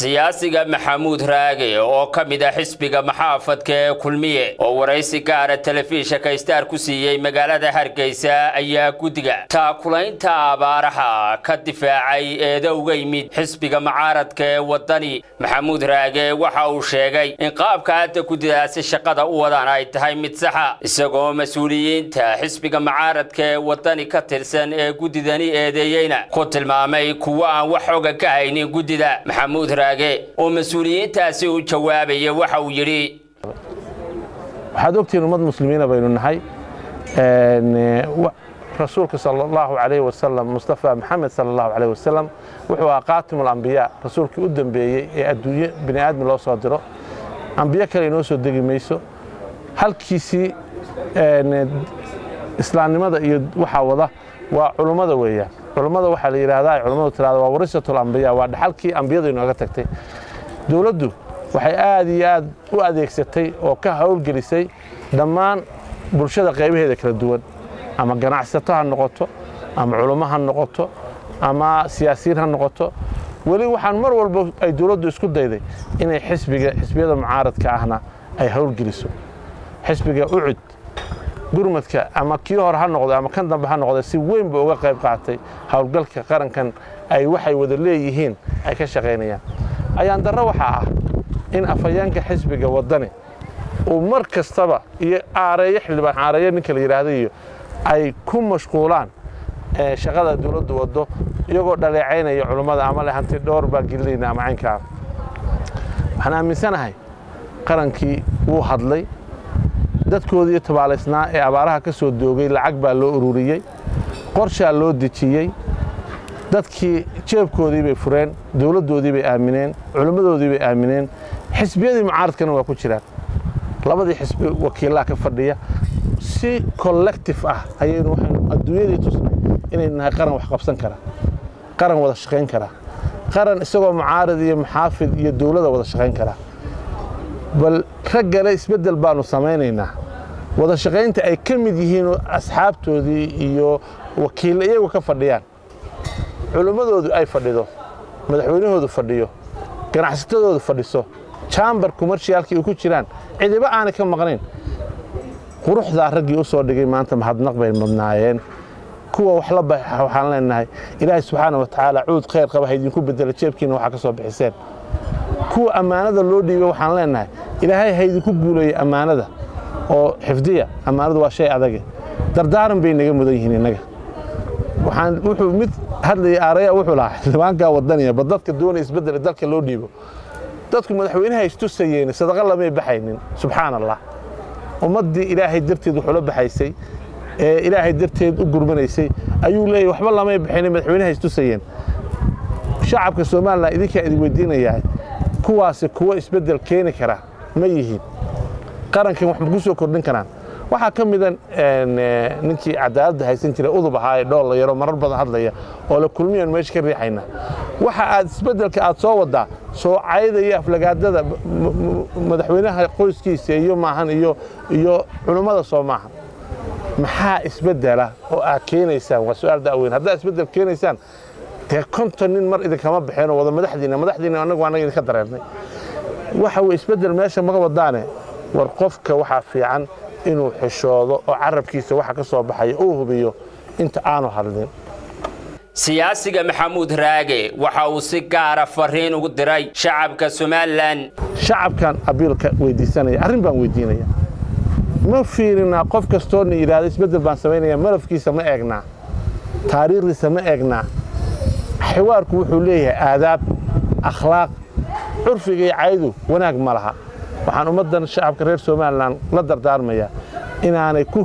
siyaasiga maxamuud raage oo ka mid ah xisbiga maxaafadka ee kulmiye oo waraysi gaara telefishinka star ku siiyey magaalada hargeysa ayaa guddiga taakulaynta abaaraha ka difaacay eeda uga yimid xisbiga mucaaradka ee waddani. Maxamuud raage waxa uu sheegay in qaabka hadda guddidaasi shaqada u wadaan ay tahay mid saxa isagoo mas'uuliyiinta xisbiga mucaaradka ee waddani ka tirsan ee guddidani eedeeyeyna ku tilmaamay kuwo aan wax xoga ka haynin guddida. Maxamuud raage oo mas'uuliyiintaasi u jawaabaya waxa uu yidhi. Waxaad ogtihiin ummad muslimiina baynu nahay rasuulka sal allahu alayh wasalam mustafa maxamed sal allahu alayh wasalam wuxuu ahaa qaatimu alambiyaa rasuulkii u dambeeyey ee adduunye bini aadmi loo soo diro. Ambiyo kale inoo soo degi mayso halkiisii islaamnimada iyo waxaa wada waa culummada weeyaan culummada waxaa la yidhaahdaa ay culummadu tirahda waa warisatul ambiya waa dhaxalkii ambiyadu inooga tagtay. Dowladdu waxay aad iyo aad u adeegsatay oo ka howlgelisay dhammaan bulshada qaybaheeda kala duwan. Ama ganacsato ha noqoto ama culummo ha noqoto ama siyaasiyiin ha noqoto. Weli waxaan mar walba ay dowladdu isku dayday inay xisbiga xisbiyada mucaaradka ahna ay howlgeliso. Xisbiga ucud gurmadka ama kii hore ha noqday ama kan dambe ha noqday si weyn ba uga qayb qaatay howlgalka qarankan ay waxay wada leeyihiin ay ka shaqaynayaan ayaan darro waxaa ah in afhayeenka xisbiga waddani uu mar kastaba iyo aareeyo xildhibaan aareeyo ninka la yidhaahdo iyo ay ku mashquulaan shaqada dowladdu waddo iyagoo dhaleecaynaya culummada ama le hanti dhowr baa gelinayna ama caynkaa waxaan aaminsanahay qarankii wuu hadlay dadkoodii iyo tabaalaysnaa ee abaaraha ka soo doogay lacag baa loo ururiyey qorshaa loo dejiyey dadkii jeebkoodii bay fureen dowladdoodii bay aamineen culimmadoodii bay aamineen xisbiyadii mucaaradkana waa ku jiraan. Labadii xisbi wakiillaha ka fadhiya si collectif ah ayaynu waxaynu adduunyadii tusnay inaynu nahay qaran wax qabsan kara qaran wada shaqayn kara qaran isagoo mucaarad iyo muxaafid iyo dowladda wada shaqayn kara. Bal raggale isbeddel baanu samaynaynaa wada shaqaynta ay ka mid yihiinoo asxaabtoodii iyo wakiilla iyagu ka fadhiyaan. Culimmadoodu ay fadhido madaxweynahoodu fadhiyo ganacsatadoodu fadhiso jambar kumarshiyaalkii ay ku jiraan. Cidiba aanay ka maqnayn. Quruxdaa raggii u soo dhigay maanta mahadnaq bay madnaayeen kuwa wax la baxa waxaan leenahay ilaahay subxaana wa tacaala cuud khayr qaba ha idinku bedela jeebkiina waxaa ka soo bixiseen. Kuwa ammaanada loo dhiibay waxaan leenahay ilaahay ha idinku ammaanada oo xifdiya ammaanadu waa shay adage dardaaran bay naga mudan yihiin innaga waxaan wuxuu mid hadlaya aaraya wuxuu lahaa xildhibaankaa wadaniya ba dadka doonaya isbeddel dalka loo dhiibo. Dadku madaxweynaha istusayeen sadaqa lamay baxaynin subxaan allah ummaddii ilaahay darteed wuxuu la baxaysay ee ilaahay darteed u gurmanaysay ayuu leeyahy waxba lamay baxaynin madaxweynaha istusayeen shacabka somalilan idinkaa idin weydiinayaa kuwaasi kuwo isbeddel keeni kara ma yihiin qarankan wax ma ku soo kordhin karaan. Waxaa ka mida ninkii cadaaladda haysan jiray udub ahaa ee dhool la yaro marar badan hadlaya oo la kulmiyaan meesha ka riixayna. Waxa aad isbeddelka aad soo waddaa soocayda iyo aflagaadada madaxweynaha qoyskiisa iyo maahan iyo iyo culummada soo maahan maxaa isbeddela oo aad keenaysaan? Waa su'aal da'weyn haddaa isbeddel keenaysaan dee konton nin mar idinkama baxeenoo wada madaxdiina madaxdiina annagu annaga idinka dareernay. Waxa weye isbeddel meesha maga wadaane war qofka waxaa fiican inuu xishoodo oo carabkiisa waxa ka soo baxaya uu hubiyo inta aanu hadlin siyaasiga maxamuud raage waxa uu si gaara fariin ugu diray shacabka somalilan shacabkan abiilka weydiisanaya arrin baan weydiinaya. Ma fiirinaa qof kastoona yidhaahdo isbeddel baan samaynaya malafkiisa ma eegnaa taariikhdiisa ma eegnaa xiwaarku wuxuu leeyahay aadaab akhlaaq curfiga iyo caydu wanaag ma laha waxaan ummaddan shacabka reer somalilan la dardaarmayaa inaanay ku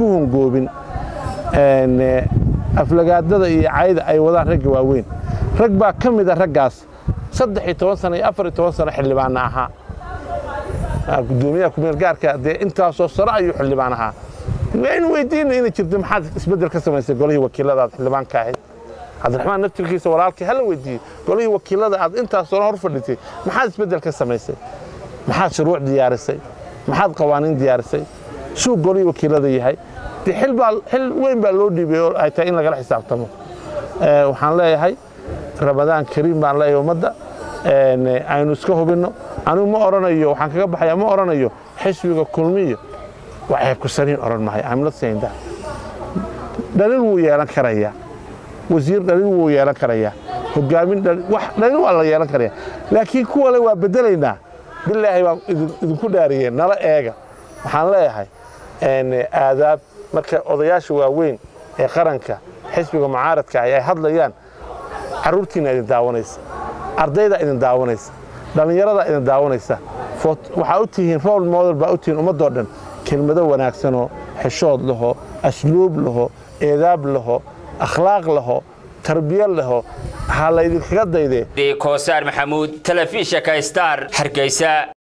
hongoobin aflagaadada iyo cayda ay wadaan ragga waaweyn. Rag baa ka mida raggaas saddex iyo toban sano iyo afar iyo toban sano xildhibaanna ahaa. Gudoomiyaha kumeel gaarka dee intaasoo sano ayuu xildhibaan ahaa. Waynu weydiina inay jirto maxaad isbeddel ka samaysay golihii wakiilada aad xildhibaanka ahayd? Cabdiraxmaan naftirkiisa walaalkii hala weydiiyey golihii wakiilada aad intaas sano hor fadhisay maxaad isbeddel ka samaysay maxaad shuruuc diyaarisay? Maxaad qawaaniin diyaarisay? Suu golihii wakiilada yahay. Xil weyn baa loo dhiibay oo ay tahay in lagala xisaabtamo. Waxaan leeyahay ramadaan kariim baan leeyahay ummadda. Aynu iska hubinno. Anigu ma odhanayo waxaan kaga baxayaa ma odhanayo xisbiga kulmiyo. Waxay ku saliin odhan mahay amnad saynda wuu yeelan karayaa. Wasiir dhalin wuu yeelan karayaa. Hogaamin dhalin waa la yeelan karayaa. Laakiin kuwale waa bedelaynaa bilaahi baan idinku dhaariyeen nala eega. Waxaan leeyahay aadaab. Marka odayaasha waaweyn ee qaranka xisbiga mucaaradka ay hadlayaan carruurtiina idin daawanaysa ardayda idin daawanaysa dhallinyarada idin daawanaysa. Waxaa u tihiin rol model baa u tihiin ummaddoo dhan. Kelmado wanaagsanoo xeshood laho asluub laho eedaab laho akhlaaq laho tarbiya laho ha laydinkaga daydee koosaar maxamuud telefishinka star hargeysa